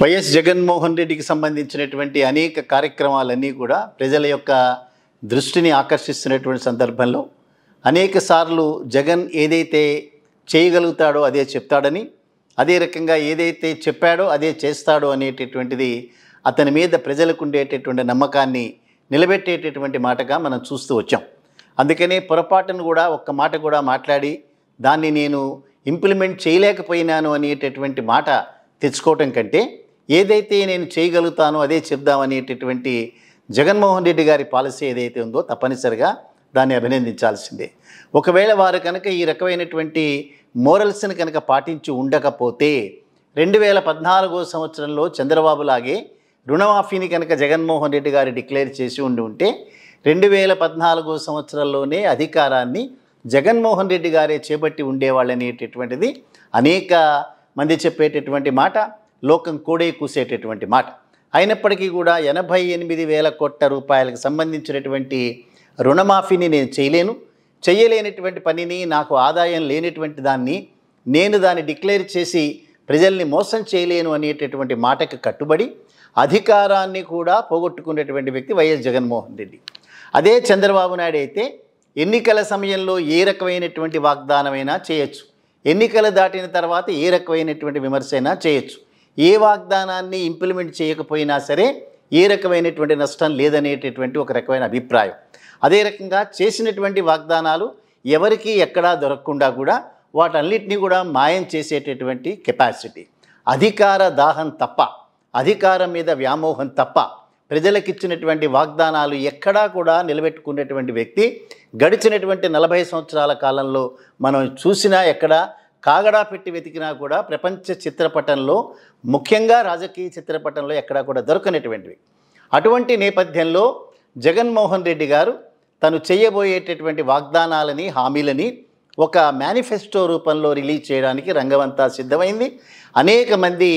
YS Jaganmohan రెడ్డికి సంబంధించినటువంటి అనేక కార్యక్రమాలన్నీ కూడా ప్రజల యొక్క దృష్టిని ఆకర్షిస్తున్నటువంటి సందర్భంలో అనేక సార్లు జగన్ ఏదైతే చేయగలుగుతాడో అదే చెప్తాడని అదే రకంగా ఏదైతే చెప్పాడో అదే చేస్తాడో అనేటటువంటిది అతని మీద ప్రజలకు ఉండేటటువంటి నమ్మకాన్ని నిలబెట్టేటటువంటి మాటగా మనం చూస్తూ వచ్చాం. అందుకనే పొరపాటును కూడా ఒక్క మాట కూడా మాట్లాడి దాన్ని నేను ఇంప్లిమెంట్ చేయలేకపోయినాను అనేటటువంటి మాట తెచ్చుకోవటం కంటే ఏదైతే నేను చేయగలుగుతానో అదే చెప్దామనేటటువంటి జగన్మోహన్ రెడ్డి గారి పాలసీ ఏదైతే ఉందో తప్పనిసరిగా దాన్ని అభినందించాల్సిందే. ఒకవేళ వారు కనుక ఈ రకమైనటువంటి మోరల్స్ని కనుక పాటించి ఉండకపోతే రెండు వేల పద్నాలుగో సంవత్సరంలో చంద్రబాబు లాగే రుణమాఫీని కనుక జగన్మోహన్ రెడ్డి గారు డిక్లేర్ చేసి ఉండి ఉంటే రెండు వేల పద్నాలుగో సంవత్సరంలోనే అధికారాన్ని జగన్మోహన్ రెడ్డి గారే చేపట్టి ఉండేవాళ్ళు అనేటటువంటిది అనేక మంది చెప్పేటటువంటి మాట. లోకం కోడే కూసేటటువంటి మాట. అయినప్పటికీ కూడా ఎనభై ఎనిమిది వేల కోట్ల రూపాయలకు సంబంధించినటువంటి రుణమాఫీని నేను చేయలేను. చేయలేనటువంటి పనిని నాకు ఆదాయం లేనటువంటి దాన్ని నేను దాన్ని డిక్లేర్ చేసి ప్రజల్ని మోసం చేయలేను అనేటటువంటి మాటకు కట్టుబడి అధికారాన్ని కూడా పోగొట్టుకునేటువంటి వ్యక్తి వైఎస్ జగన్మోహన్ రెడ్డి. అదే చంద్రబాబు నాయుడు అయితే ఎన్నికల సమయంలో ఏ రకమైనటువంటి వాగ్దానమైనా చేయొచ్చు. ఎన్నికలు దాటిన తర్వాత ఏ రకమైనటువంటి విమర్శ అయినా చేయొచ్చు. ఏ వాగ్దానాన్ని ఇంప్లిమెంట్ చేయకపోయినా సరే ఏ రకమైనటువంటి నష్టం లేదనేటటువంటి ఒక రకమైన అభిప్రాయం. అదే రకంగా చేసినటువంటి వాగ్దానాలు ఎవరికి ఎక్కడా దొరకకుండా కూడా వాటన్నిటినీ కూడా మాయం చేసేటటువంటి కెపాసిటీ అధికార దాహం తప్ప అధికారం మీద వ్యామోహం తప్ప ప్రజలకిచ్చినటువంటి వాగ్దానాలు ఎక్కడా కూడా నిలబెట్టుకునేటువంటి వ్యక్తి గడిచినటువంటి నలభై సంవత్సరాల కాలంలో మనం చూసినా ఎక్కడ కాగడా పెట్టి వెతికినా కూడా ప్రపంచ చిత్రపటంలో ముఖ్యంగా రాజకీయ చిత్రపటంలో ఎక్కడా కూడా దొరకనటువంటివి. అటువంటి నేపథ్యంలో జగన్మోహన్ రెడ్డి గారు తను చేయబోయేటటువంటి వాగ్దానాలని హామీలని ఒక మేనిఫెస్టో రూపంలో రిలీజ్ చేయడానికి రంగమంతా సిద్ధమైంది. అనేక మంది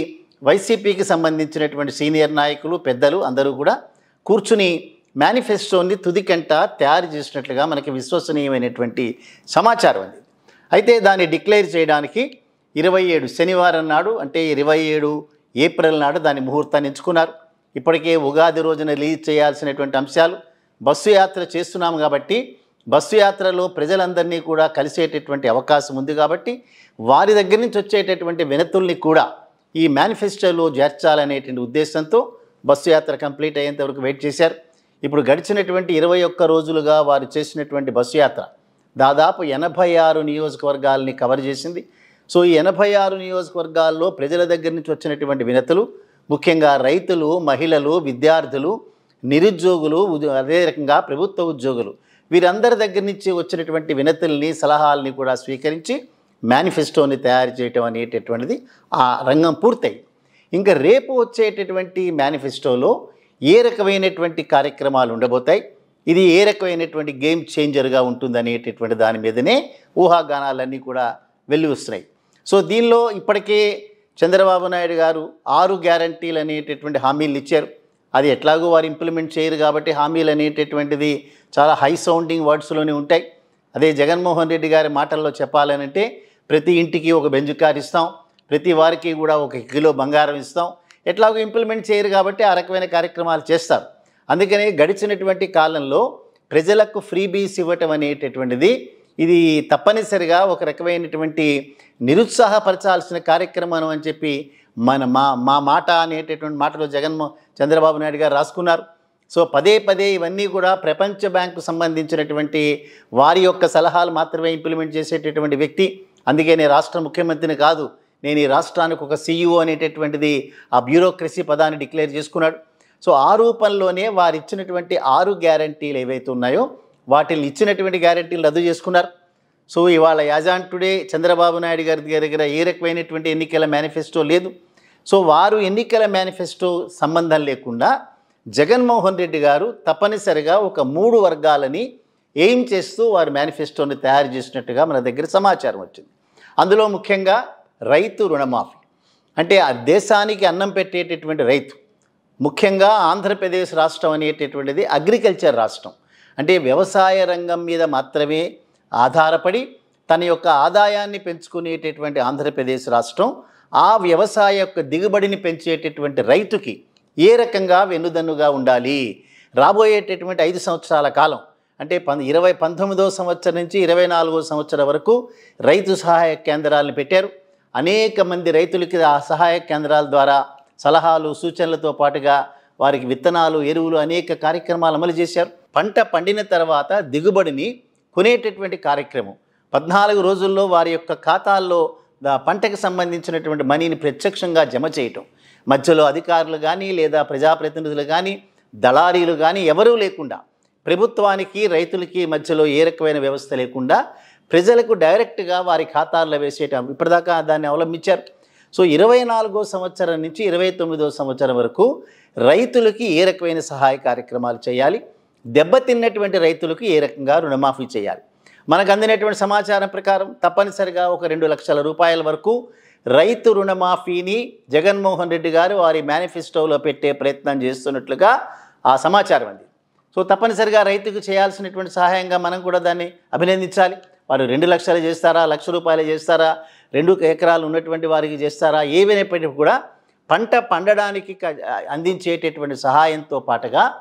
వైసీపీకి సంబంధించినటువంటి సీనియర్ నాయకులు పెద్దలు అందరూ కూడా కూర్చుని మేనిఫెస్టోని తుదికంట తయారు చేసినట్లుగా మనకి విశ్వసనీయమైనటువంటి సమాచారం అది. అయితే దాన్ని డిక్లేర్ చేయడానికి ఇరవై ఏడు శనివారం నాడు అంటే ఇరవై ఏడు ఏప్రిల్ నాడు దాని ముహూర్తాన్ని ఎంచుకున్నారు. ఇప్పటికే ఉగాది రోజున రిలీజ్ చేయాల్సినటువంటి అంశాలు బస్సు యాత్ర చేస్తున్నాము కాబట్టి బస్సు యాత్రలో ప్రజలందరినీ కూడా కలిసేటటువంటి అవకాశం ఉంది కాబట్టి వారి దగ్గర నుంచి వచ్చేటటువంటి వినతుల్ని కూడా ఈ మేనిఫెస్టోలో చేర్చాలనేటువంటి ఉద్దేశంతో బస్సు యాత్ర కంప్లీట్ అయ్యేంత వరకు వెయిట్ చేశారు. ఇప్పుడు గడిచినటువంటి ఇరవై ఒక్క రోజులుగా వారు చేసినటువంటి బస్సు యాత్ర దాదాపు ఎనభై ఆరు నియోజకవర్గాల్ని కవర్ చేసింది. సో ఈ ఎనభై ఆరు నియోజకవర్గాల్లో ప్రజల దగ్గర నుంచి వచ్చినటువంటి వినతులు ముఖ్యంగా రైతులు మహిళలు విద్యార్థులు నిరుద్యోగులు అదే రకంగా ప్రభుత్వ ఉద్యోగులు వీరందరి దగ్గర నుంచి వచ్చినటువంటి వినతుల్ని సలహాలని కూడా స్వీకరించి మేనిఫెస్టోని తయారు చేయటం అనేటటువంటిది ఆ రంగం పూర్తయి ఇంకా రేపు వచ్చేటటువంటి మేనిఫెస్టోలో ఏ రకమైనటువంటి కార్యక్రమాలు ఉండబోతాయి? ఇది ఏ రకమైనటువంటి గేమ్ చేంజర్గా ఉంటుందనేటటువంటి దాని మీదనే ఊహాగానాలన్నీ కూడా వెల్లువస్తున్నాయి. సో దీనిలో ఇప్పటికే చంద్రబాబు నాయుడు గారు ఆరు గ్యారంటీలు అనేటటువంటి హామీలు ఇచ్చారు. అది ఎట్లాగో వారు ఇంప్లిమెంట్ చేయరు కాబట్టి హామీలు అనేటటువంటిది చాలా హై సౌండింగ్ వర్డ్స్లోనే ఉంటాయి. అదే జగన్మోహన్ రెడ్డి గారి మాటల్లో చెప్పాలనంటే ప్రతి ఇంటికి ఒక బెంజ్ కార్ ఇస్తాం ప్రతి వారికి కూడా ఒక కిలో బంగారం ఇస్తాం. ఎట్లాగో ఇంప్లిమెంట్ చేయరు కాబట్టి ఆ రకమైన కార్యక్రమాలు చేస్తారు. అందుకనే గడిచినటువంటి కాలంలో ప్రజలకు ఫ్రీ బీస్ ఇవ్వటం అనేటటువంటిది ఇది తప్పనిసరిగా ఒక రకమైనటువంటి నిరుత్సాహపరచాల్సిన కార్యక్రమం అని చెప్పి మన మా మా మాట అనేటటువంటి మాటలో జగన్మో చంద్రబాబు నాయుడు గారు రాసుకున్నారు. సో పదే పదే ఇవన్నీ కూడా ప్రపంచ బ్యాంకు సంబంధించినటువంటి వారి యొక్క సలహాలు మాత్రమే ఇంప్లిమెంట్ చేసేటటువంటి వ్యక్తి. అందుకే నేను రాష్ట్ర ముఖ్యమంత్రిని కాదు నేను ఈ రాష్ట్రానికి ఒక సీఈఓ అనేటటువంటిది ఆ బ్యూరోక్రసీ పదాన్ని డిక్లేర్ చేసుకున్నాడు. సో ఆ రూపంలోనే వారు ఇచ్చినటువంటి ఆరు గ్యారంటీలు ఏవైతే ఉన్నాయో వాటిని ఇచ్చినటువంటి గ్యారంటీలు రద్దు చేసుకున్నారు. సో ఇవాళ యాజాన్ టుడే చంద్రబాబు నాయుడు గారి దగ్గర ఏ రకమైనటువంటి ఎన్నికల మేనిఫెస్టో లేదు. సో వారు ఎన్నికల మేనిఫెస్టో సంబంధం లేకుండా జగన్మోహన్ రెడ్డి గారు తప్పనిసరిగా ఒక మూడు వర్గాలని ఏం చేస్తూ వారు మేనిఫెస్టోని తయారు చేసినట్టుగా మన దగ్గర సమాచారం వచ్చింది. అందులో ముఖ్యంగా రైతు రుణమాఫీ. అంటే ఆ దేశానికి అన్నం పెట్టేటటువంటి రైతు ముఖ్యంగా ఆంధ్రప్రదేశ్ రాష్ట్రం అనేటటువంటిది అగ్రికల్చర్ రాష్ట్రం. అంటే వ్యవసాయ రంగం మీద మాత్రమే ఆధారపడి తన యొక్క ఆదాయాన్ని పెంచుకునేటటువంటి ఆంధ్రప్రదేశ్ రాష్ట్రం ఆ వ్యవసాయ యొక్క దిగుబడిని పెంచేటటువంటి రైతుకి ఏ రకంగా వెన్నుదన్నుగా ఉండాలి? రాబోయేటటువంటి ఐదు సంవత్సరాల కాలం అంటే పం ఇరవై పంతొమ్మిదో సంవత్సరం నుంచి ఇరవై నాలుగో సంవత్సరం వరకు రైతు సహాయ కేంద్రాలను పెట్టారు. అనేక మంది రైతులకి ఆ సహాయ కేంద్రాల ద్వారా సలహాలు సూచనలతో పాటుగా వారికి విత్తనాలు ఎరువులు అనేక కార్యక్రమాలు అమలు చేశారు. పంట పండిన తర్వాత దిగుబడిని కొనేటటువంటి కార్యక్రమం. పద్నాలుగు రోజుల్లో వారి యొక్క ఖాతాల్లో పంటకు సంబంధించినటువంటి మనీని ప్రత్యక్షంగా జమ చేయటం. మధ్యలో అధికారులు కానీ లేదా ప్రజాప్రతినిధులు కానీ దళారీలు కానీ ఎవరూ లేకుండా ప్రభుత్వానికి రైతులకి మధ్యలో ఏ రకమైన వ్యవస్థ లేకుండా ప్రజలకు డైరెక్ట్గా వారి ఖాతాల్లో వేసేయటం. ఇప్పటిదాకా దాన్ని అవలంబించారు. సో ఇరవై నాలుగో సంవత్సరం నుంచి ఇరవై తొమ్మిదో సంవత్సరం వరకు రైతులకి ఏ రకమైన సహాయ కార్యక్రమాలు చేయాలి? దెబ్బతిన్నటువంటి రైతులకు ఏ రకంగా రుణమాఫీ చేయాలి? మనకు అందినటువంటి సమాచారం ప్రకారం తప్పనిసరిగా ఒక రెండు లక్షల రూపాయల వరకు రైతు రుణమాఫీని జగన్మోహన్ రెడ్డి గారు వారి మేనిఫెస్టోలో పెట్టే ప్రయత్నం చేస్తున్నట్లుగా ఆ సమాచారం అంది. సో తప్పనిసరిగా రైతుకు చేయాల్సినటువంటి సహాయంగా మనం కూడా దాన్ని అభినందించాలి. వారు రెండు లక్షలు చేస్తారా? లక్ష రూపాయలు చేస్తారా? రెండు ఎకరాలు ఉన్నటువంటి వారికి చేస్తారా? ఏవైనప్పటికీ కూడా పంట పండడానికి క- అందించేటటువంటి సహాయంతో పాటుగా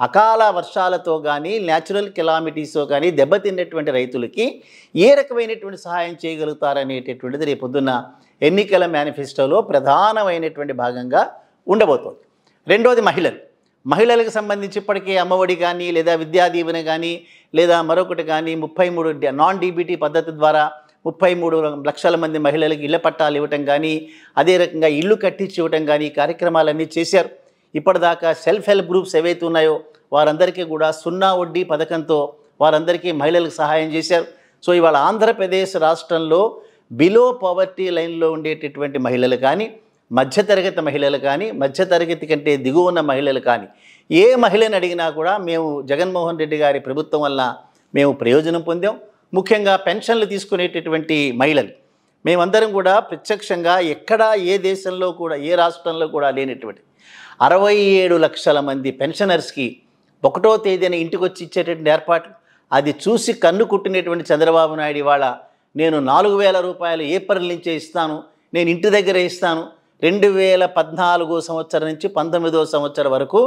అకాల వర్షాలతో కానీ న్యాచురల్ కెలామిటీస్తో కానీ దెబ్బతిన్నటువంటి రైతులకి ఏ రకమైనటువంటి సహాయం చేయగలుగుతారనేటటువంటిది రేపు పొద్దున్న ఎన్నికల మేనిఫెస్టోలో ప్రధానమైనటువంటి భాగంగా ఉండబోతోంది. రెండోది మహిళలు. మహిళలకు సంబంధించి ఇప్పటికే అమ్మఒడి కానీ లేదా విద్యా దీవెన కానీ లేదా మరొకటి కానీ ముప్పై మూడు నాన్ డీబీటీ పద్ధతి ద్వారా ముప్పై మూడు లక్షల మంది మహిళలకు ఇళ్ళ పట్టాలు ఇవ్వటం కానీ అదే రకంగా ఇల్లు కట్టించి ఇవ్వటం కానీ కార్యక్రమాలన్నీ చేశారు. ఇప్పటిదాకా సెల్ఫ్ హెల్ప్ గ్రూప్స్ ఏవైతే ఉన్నాయో వారందరికీ కూడా సున్నా వడ్డీ పథకంతో వారందరికీ మహిళలకు సహాయం చేశారు. సో ఇవాళ ఆంధ్రప్రదేశ్ రాష్ట్రంలో బిలో పవర్టీ లైన్లో ఉండేటటువంటి మహిళలు కానీ మధ్యతరగతి మహిళలు కానీ మధ్యతరగతి కంటే దిగువ ఉన్న మహిళలు కానీ ఏ మహిళని అడిగినా కూడా మేము జగన్మోహన్ రెడ్డి గారి ప్రభుత్వం వల్ల మేము ప్రయోజనం పొందాం. ముఖ్యంగా పెన్షన్లు తీసుకునేటటువంటి మహిళలు. మేమందరం కూడా ప్రత్యక్షంగా ఎక్కడా ఏ దేశంలో కూడా ఏ రాష్ట్రంలో కూడా లేనటువంటి అరవై ఏడు లక్షల మంది పెన్షనర్స్కి ఒకటో తేదీన ఇంటికి వచ్చి ఇచ్చేటటువంటి ఏర్పాట్లు అది చూసి కన్ను కుట్టినటువంటి చంద్రబాబు నాయుడు ఇవాళ నేను నాలుగు వేల రూపాయలు ఏప్రిల్ నుంచే ఇస్తాను నేను ఇంటి దగ్గరే ఇస్తాను రెండు వేల పద్నాలుగో సంవత్సరం నుంచి పంతొమ్మిదో సంవత్సరం వరకు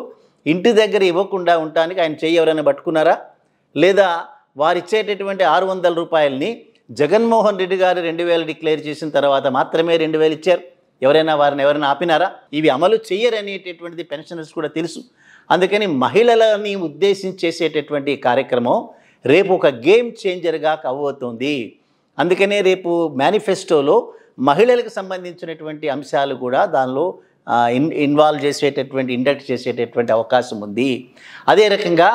ఇంటి దగ్గర ఇవ్వకుండా ఉండటానికి ఆయన చెయ్యి ఎవరైనా పట్టుకున్నారా? లేదా వారిచ్చేటటువంటి ఆరు వందల రూపాయలని జగన్మోహన్ రెడ్డి గారు రెండు వేలు డిక్లేర్ చేసిన తర్వాత మాత్రమే రెండు వేలు ఇచ్చారు. ఎవరైనా వారిని ఎవరైనా ఆపినారా? ఇవి అమలు చేయరనేటటువంటిది పెన్షనర్స్ కూడా తెలుసు. అందుకని మహిళలని ఉద్దేశించి చేసేటటువంటి కార్యక్రమం రేపు ఒక గేమ్ చేంజర్గా అవబోతోంది అందుకనే రేపు మేనిఫెస్టోలో మహిళలకు సంబంధించినటువంటి అంశాలు కూడా దానిలో ఇన్ ఇన్వాల్వ్ చేసేటటువంటి ఇండక్ట్ చేసేటటువంటి అవకాశం ఉంది. అదే రకంగా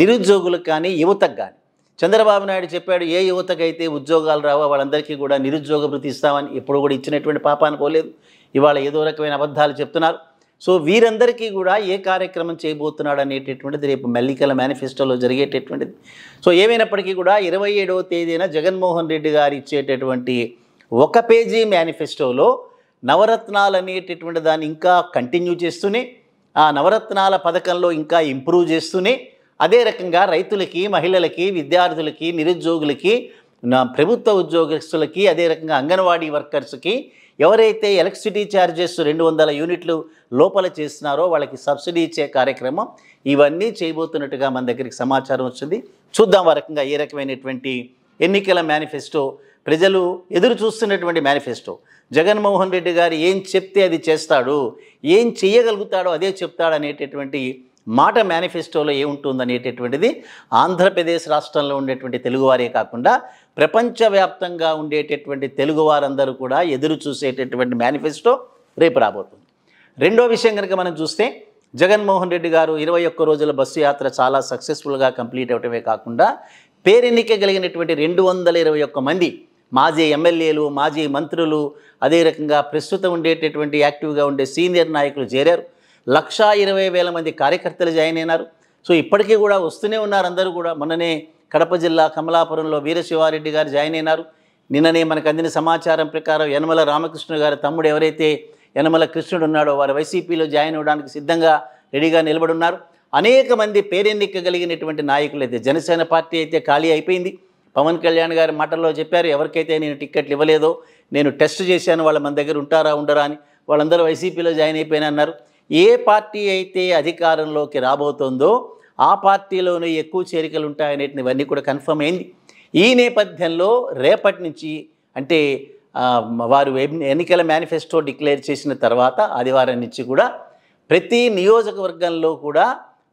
నిరుద్యోగులకు కానీ యువతకు కానీ. చంద్రబాబు నాయుడు చెప్పాడు ఏ యువతకైతే ఉద్యోగాలు రావో వాళ్ళందరికీ కూడా నిరుద్యోగ భృతి ఇస్తామని ఎప్పుడు కూడా ఇచ్చినటువంటి పాపాన్ని పోలేదు ఇవాళ ఏదో రకమైన అబద్ధాలు చెప్తున్నారు. సో వీరందరికీ కూడా ఏ కార్యక్రమం చేయబోతున్నాడు అనేటటువంటిది రేపు మెల్లికల మేనిఫెస్టోలో జరిగేటటువంటిది. సో ఏమైనప్పటికీ కూడా ఇరవై ఏడవ తేదీన జగన్మోహన్ రెడ్డి గారు ఇచ్చేటటువంటి ఒక పేజీ మేనిఫెస్టోలో నవరత్నాలు అనేటటువంటి దాన్ని ఇంకా కంటిన్యూ చేస్తూనే ఆ నవరత్నాల పథకంలో ఇంకా ఇంప్రూవ్ చేస్తూనే అదే రకంగా రైతులకి మహిళలకి విద్యార్థులకి నిరుద్యోగులకి నా ప్రభుత్వ ఉద్యోగస్తులకి అదే రకంగా అంగన్వాడీ వర్కర్స్కి ఎవరైతే ఎలక్ట్రిసిటీ ఛార్జెస్ రెండు వందల యూనిట్లు లోపల చేస్తున్నారో వాళ్ళకి సబ్సిడీ ఇచ్చే కార్యక్రమం ఇవన్నీ చేయబోతున్నట్టుగా మన దగ్గరికి సమాచారం వచ్చింది. చూద్దాం ఆ రకంగా ఏ రకమైనటువంటి ఎన్నికల మేనిఫెస్టో ప్రజలు ఎదురు చూస్తున్నటువంటి మేనిఫెస్టో. జగన్మోహన్ రెడ్డి గారు ఏం చెప్తే అది చేస్తాడు ఏం చేయగలుగుతాడో అదే చెప్తాడు అనేటటువంటి మాట మేనిఫెస్టోలో ఏముంటుంది అనేటటువంటిది ఆంధ్రప్రదేశ్ రాష్ట్రంలో ఉండేటువంటి తెలుగువారే కాకుండా ప్రపంచవ్యాప్తంగా ఉండేటటువంటి తెలుగువారందరూ కూడా ఎదురు చూసేటటువంటి మేనిఫెస్టో రేపు రాబోతుంది. రెండో విషయం కనుక మనం చూస్తే జగన్మోహన్ రెడ్డి గారు ఇరవై ఒక్క రోజుల బస్సు యాత్ర చాలా సక్సెస్ఫుల్గా కంప్లీట్ అవటమే కాకుండా పేరెన్నిక కలిగినటువంటి రెండు వందల ఇరవై ఒక్క మంది మాజీ ఎమ్మెల్యేలు మాజీ మంత్రులు అదే రకంగా ప్రస్తుతం ఉండేటటువంటి యాక్టివ్గా ఉండే సీనియర్ నాయకులు చేరారు. లక్షా ఇరవై వేల మంది కార్యకర్తలు జాయిన్ అయినారు. సో ఇప్పటికీ కూడా వస్తూనే ఉన్నారు అందరూ కూడా. మొన్ననే కడప జిల్లా కమలాపురంలో వీరశివారెడ్డి గారు జాయిన్ అయినారు. నిన్ననే మనకు అందిన సమాచారం ప్రకారం యనమల రామకృష్ణ గారి తమ్ముడు ఎవరైతే యనమల కృష్ణుడు ఉన్నాడో వారు వైసీపీలో జాయిన్ అవ్వడానికి సిద్ధంగా రెడీగా నిలబడున్నారు అనేక మంది పేరెన్నిక కలిగినటువంటి నాయకులు అయితే జనసేన పార్టీ అయితే ఖాళీ అయిపోయింది. పవన్ కళ్యాణ్ గారి మాటల్లో చెప్పారు ఎవరికైతే నేను టిక్కెట్లు ఇవ్వలేదో నేను టెస్ట్ చేశాను వాళ్ళ మన దగ్గర ఉంటారా ఉండరా అని వాళ్ళందరూ వైసీపీలో జాయిన్ అయిపోయినా అన్నారు. ఏ పార్టీ అయితే అధికారంలోకి రాబోతుందో ఆ పార్టీలోనే ఎక్కువ చేరికలు ఉంటాయనేటివి ఇవన్నీ కూడా కన్ఫర్మ్ అయింది. ఈ నేపథ్యంలో రేపటి నుంచి అంటే వారు ఎన్నికల మేనిఫెస్టో డిక్లేర్ చేసిన తర్వాత ఆదివారం నుంచి కూడా ప్రతి నియోజకవర్గంలో కూడా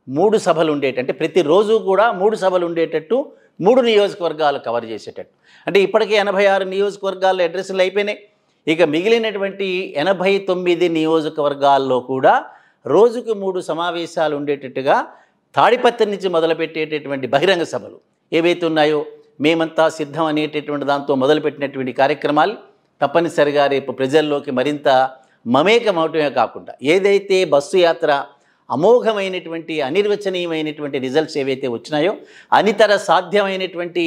మూడు సభలు ఉండేటట్టు అంటే ప్రతిరోజు కూడా మూడు సభలు ఉండేటట్టు మూడు నియోజకవర్గాలు కవర్ చేసేటట్టు. అంటే ఇప్పటికే ఎనభై ఆరు నియోజకవర్గాల్లో అడ్రస్లు అయిపోయినాయి. ఇక మిగిలినటువంటి ఎనభై తొమ్మిది నియోజకవర్గాల్లో కూడా రోజుకు మూడు సమావేశాలు ఉండేటట్టుగా తాడిపత్రి నుంచి మొదలుపెట్టేటటువంటి బహిరంగ సభలు ఏవైతే ఉన్నాయో మేమంతా సిద్ధం అనేటటువంటి దాంతో మొదలుపెట్టినటువంటి కార్యక్రమాలు తప్పనిసరిగా రేపు ప్రజల్లోకి మరింత మమేకమవటమే కాకుండా ఏదైతే బస్సు యాత్ర అమోఘమైనటువంటి అనిర్వచనీయమైనటువంటి రిజల్ట్స్ ఏవైతే వచ్చినాయో అనితర సాధ్యమైనటువంటి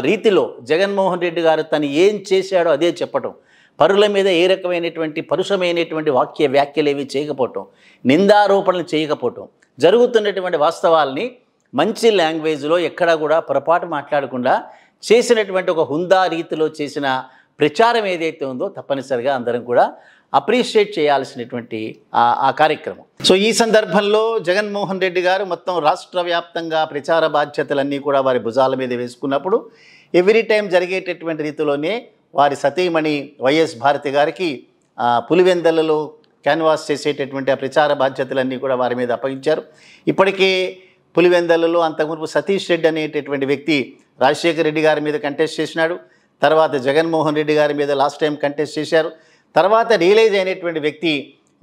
రీతిలో జగన్మోహన్ రెడ్డి గారు తను ఏం చేశాడో అదే చెప్పటం. పరుల మీద ఏ రకమైనటువంటి పరుషమైనటువంటి వాక్య వ్యాఖ్యలు ఏవి చేయకపోవటం నిందారోపణలు చేయకపోవటం జరుగుతున్నటువంటి వాస్తవాల్ని మంచి లాంగ్వేజ్లో ఎక్కడా కూడా పొరపాటు మాట్లాడకుండా చేసినటువంటి ఒక హుందా రీతిలో చేసిన ప్రచారం ఏదైతే ఉందో తప్పనిసరిగా అందరం కూడా అప్రిషియేట్ చేయాల్సినటువంటి ఆ- కార్యక్రమం. సో ఈ సందర్భంలో జగన్మోహన్ రెడ్డి గారు మొత్తం రాష్ట్ర వ్యాప్తంగా ప్రచార బాధ్యతలన్నీ కూడా వారి భుజాల మీద వేసుకున్నప్పుడు ఎవ్రీ టైం జరిగేటటువంటి రీతిలోనే వారి సతీమణి వైఎస్ భారతి గారికి పులివెందలలో క్యాన్వాస్ చేసేటటువంటి ఆ ప్రచార బాధ్యతలన్నీ కూడా వారి మీద అప్పగించారు. ఇప్పటికే పులివెందలలో అంతకుముందు సతీష్ రెడ్డి అనేటటువంటి వ్యక్తి రాజశేఖర రెడ్డి గారి మీద కంటెస్ట్ చేసినాడు. తర్వాత జగన్మోహన్ రెడ్డి గారి మీద లాస్ట్ టైం కంటెస్ట్ చేశారు. తర్వాత రియలైజ్ అయినటువంటి వ్యక్తి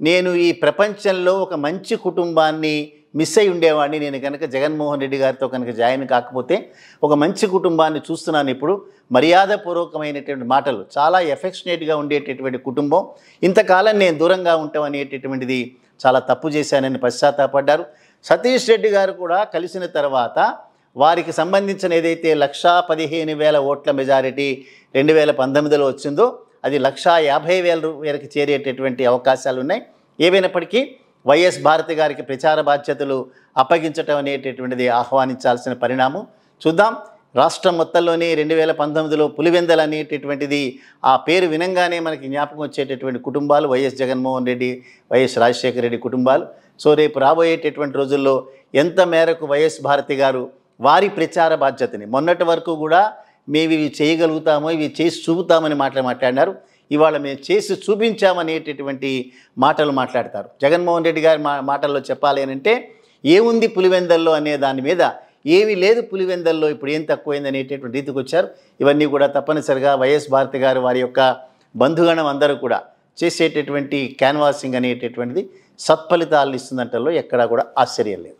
నేను ఈ ప్రపంచంలో ఒక మంచి కుటుంబాన్ని మిస్ అయి ఉండేవాడిని. నేను కనుక జగన్మోహన్ రెడ్డి గారితో కనుక జాయిన్ కాకపోతే ఒక మంచి కుటుంబాన్ని చూస్తున్నాను ఇప్పుడు. మర్యాదపూర్వకమైనటువంటి మాటలు చాలా ఎఫెక్షనేట్గా ఉండేటటువంటి కుటుంబం. ఇంతకాలం నేను దూరంగా ఉంటాం అనేటటువంటిది చాలా తప్పు చేశానని పశ్చాత్తాపడ్డారు. సతీష్ రెడ్డి గారు కూడా కలిసిన తర్వాత వారికి సంబంధించిన ఏదైతే లక్షా పదిహేను వేల ఓట్ల మెజారిటీ రెండు వేల పంతొమ్మిదిలో వచ్చిందో అది లక్షా యాభై వేల మేరకు చేరేటటువంటి అవకాశాలు ఉన్నాయి ఏవైనప్పటికీ వైఎస్ భారతి గారికి ప్రచార బాధ్యతలు అప్పగించటం అనేటటువంటిది ఆహ్వానించాల్సిన పరిణామం. చూద్దాం రాష్ట్రం మొత్తంలోనే రెండు వేల పంతొమ్మిదిలో పులివెందలు అనేటటువంటిది ఆ పేరు వినంగానే మనకి జ్ఞాపకం వచ్చేటటువంటి కుటుంబాలు వైఎస్ జగన్మోహన్ రెడ్డి వైఎస్ రాజశేఖర రెడ్డి కుటుంబాలు. సో రేపు రాబోయేటటువంటి రోజుల్లో ఎంత మేరకు వైఎస్ భారతి గారు వారి ప్రచార బాధ్యతని మొన్నటి వరకు కూడా మేము ఇవి చేయగలుగుతామో ఇవి చేసి చూపుతామని మాటలు మాట్లాడినారు. ఇవాళ మేము చేసి చూపించామనేటటువంటి మాటలు మాట్లాడతారు. జగన్మోహన్ రెడ్డి గారి మా మాటల్లో చెప్పాలి అని అంటే ఏముంది పులివెందల్లో అనే దాని మీద ఏమీ లేదు పులివెందల్లో ఇప్పుడు ఏం తక్కువైంది అనేటటువంటి రీతికి వచ్చారు. ఇవన్నీ కూడా తప్పనిసరిగా వైఎస్ భారతి గారు వారి యొక్క బంధుగణం అందరూ కూడా చేసేటటువంటి క్యాన్వాసింగ్ అనేటటువంటిది సత్ఫలితాలను ఇస్తుందంటలో ఎక్కడా కూడా ఆశ్చర్యం లేదు.